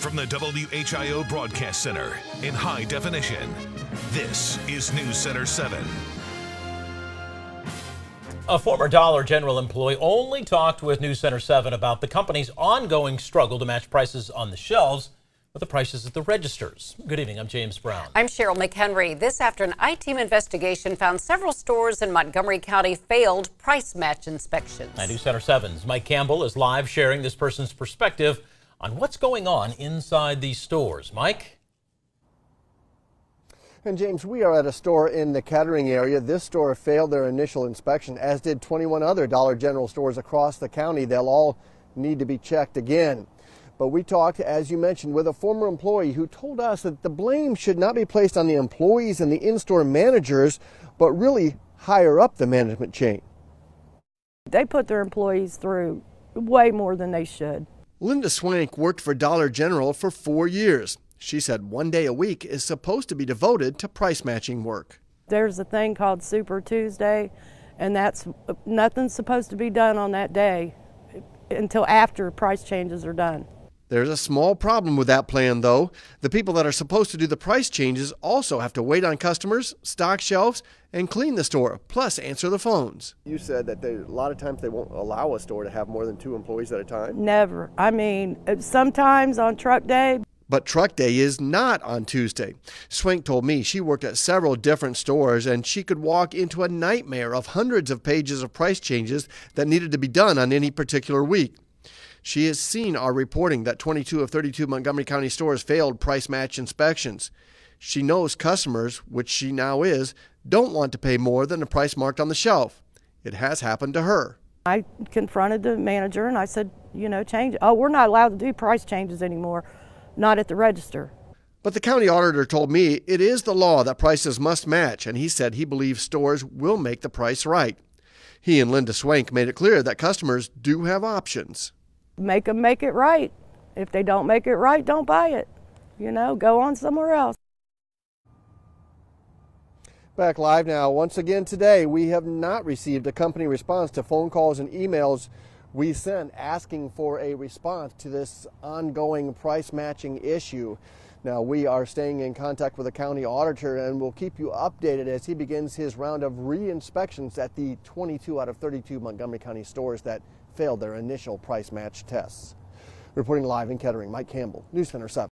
from the WHIO Broadcast Center in high definition. This is News Center 7. A former Dollar General employee only talked with News Center 7 about the company's ongoing struggle to match prices on the shelves with the prices at the registers. Good evening, I'm James Brown. I'm Cheryl McHenry. This after an I-team investigation found several stores in Montgomery County failed price match inspections. At News Center 7's Mike Campbell is live sharing this person's perspective on what's going on inside these stores. Mike? And James, we are at a store in the Kettering area. This store failed their initial inspection, as did 21 other Dollar General stores across the county. They'll all need to be checked again. But we talked, as you mentioned, with a former employee who told us that the blame should not be placed on the employees and the in-store managers, but really higher up the management chain. They put their employees through way more than they should. Linda Swank worked for Dollar General for four years. She said one day a week is supposed to be devoted to price matching work. There's a thing called Super Tuesday, and that's nothing's supposed to be done on that day until after price changes are done. There's a small problem with that plan, though. The people that are supposed to do the price changes also have to wait on customers, stock shelves, and clean the store, plus answer the phones. You said that they, a lot of times they won't allow a store to have more than two employees at a time? Never. I mean, uh, sometimes on truck day, but truck day is not on Tuesday. Swank told me she worked at several different stores and she could walk into a nightmare of hundreds of pages of price changes that needed to be done on any particular week. She has seen our reporting that 22 of 32 Montgomery County stores failed price match inspections. She knows customers, which she now is, don't want to pay more than the price marked on the shelf. It has happened to her. I confronted the manager and I said, you know, change. Oh, we're not allowed to do price changes anymore not at the register. But the county auditor told me it is the law that prices must match, and he said he believes stores will make the price right. He and Linda Swank made it clear that customers do have options. Make them make it right. If they don't make it right, don't buy it. You know, go on somewhere else. Back live now. Once again today, we have not received a company response to phone calls and emails we sent asking for a response to this ongoing price matching issue. Now, we are staying in contact with the county auditor and we'll keep you updated as he begins his round of re inspections at the 22 out of 32 Montgomery County stores that failed their initial price match tests. Reporting live in Kettering, Mike Campbell, News Center 7.